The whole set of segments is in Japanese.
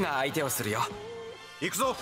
が相手をするよ。行くぞ。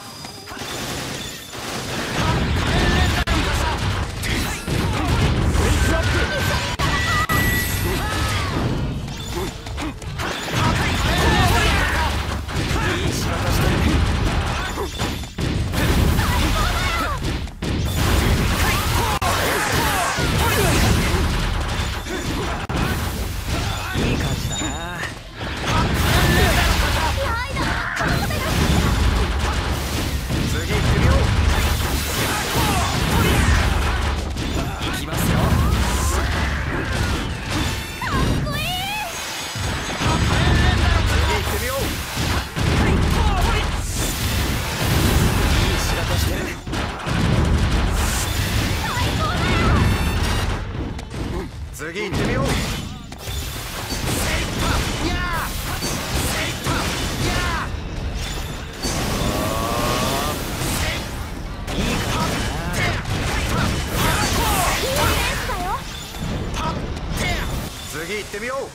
行ってみよう。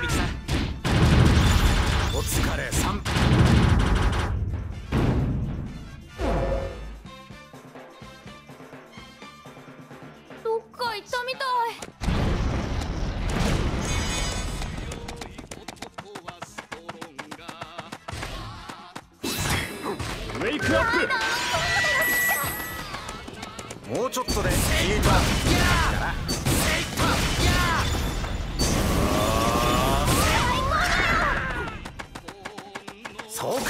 響さん。お疲れさん。ったもうちょっとで。ヒートアップだなそうか。い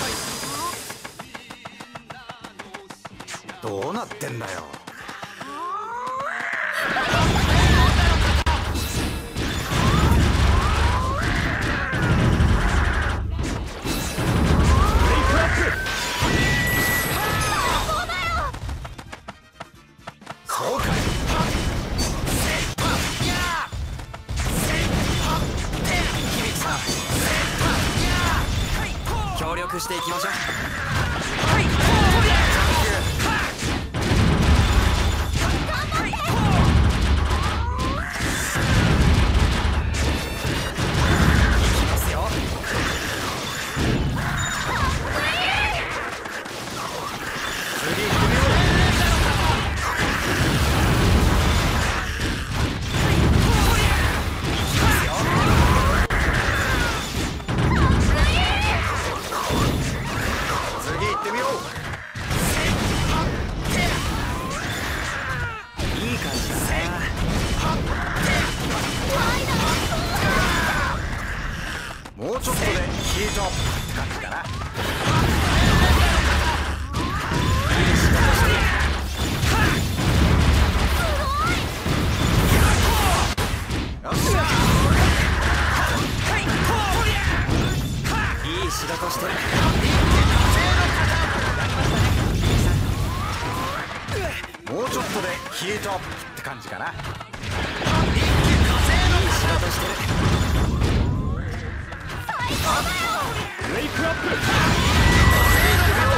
どうなってんだよ。協力していきましょう。もうちょっとでヒートアップって感じかな。いい仕事してるレイクアップ